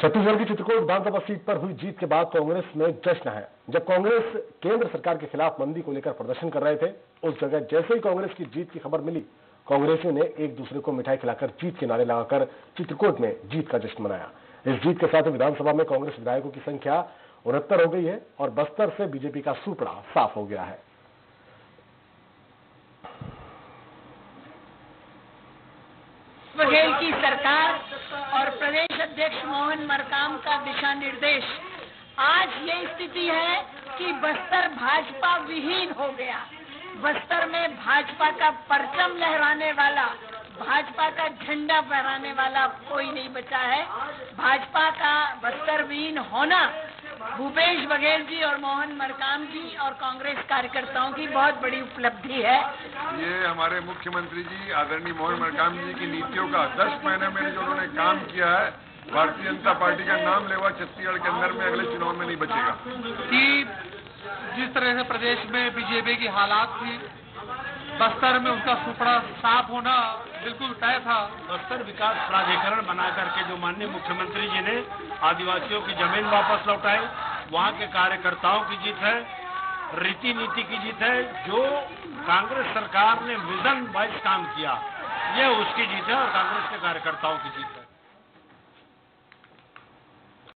छत्तीसगढ़ की चित्रकूट विधानसभा सीट पर हुई जीत के बाद कांग्रेस में जश्न है। जब कांग्रेस केंद्र सरकार के खिलाफ मंदी को लेकर प्रदर्शन कर रहे थे, उस जगह जैसे ही कांग्रेस की जीत की खबर मिली, कांग्रेसियों ने एक दूसरे को मिठाई खिलाकर जीत के नारे लगाकर चित्रकूट में जीत का जश्न मनाया। इस जीत के साथ विधानसभा में कांग्रेस विधायकों की संख्या उनहत्तर हो गई है और बस्तर से बीजेपी का सुपड़ा साफ़ हो गया है। बघेल की सरकार और प्रदेश अध्यक्ष मोहन मरकाम का दिशा निर्देश। आज ये स्थिति है कि बस्तर भाजपा विहीन हो गया। बस्तर में भाजपा का परचम लहराने वाला, भाजपा का झंडा फहराने वाला कोई नहीं बचा है। भाजपा का बस्तर विहीन होना भूपेश बघेल जी और मोहन मरकाम जी और कांग्रेस कार्यकर्ताओं की बहुत बड़ी उपलब्धि है। ये हमारे मुख्यमंत्री जी आदरणीय मोहन मरकाम जी की नीतियों का दस महीने में जो उन्होंने काम किया है भारतीय जनता पार्टी का नाम लेवा छत्तीसगढ़ के अंदर में अगले चुनाव में नहीं बचेगा। कि जिस तरह से प्रदेश में बीजेपी की हालात थी बस्तर में उनका सुपड़ा साफ़ होना बिल्कुल तय था। बस्तर विकास प्राधिकरण बना करके जो माननीय मुख्यमंत्री जी ने आदिवासियों की ज़मीन वापस लौटाई वहाँ के कार्यकर्ताओं की जीत है रीति नीति की जीत है, जो कांग्रेस सरकार ने विजन वाइज काम किया यह उसकी जीत है और कांग्रेस के कार्यकर्ताओं की जीत है।